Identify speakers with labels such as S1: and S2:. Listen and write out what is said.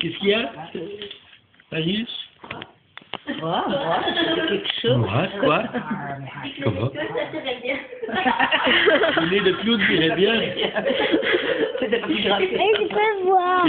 S1: Qu'est-ce qu'il y a Marius
S2: Moi, moi, c'est quelque chose.
S1: Moi, quoi Comment Le nez de clown irait bien.
S2: C'est de la figuration.
S3: Et je peux voir.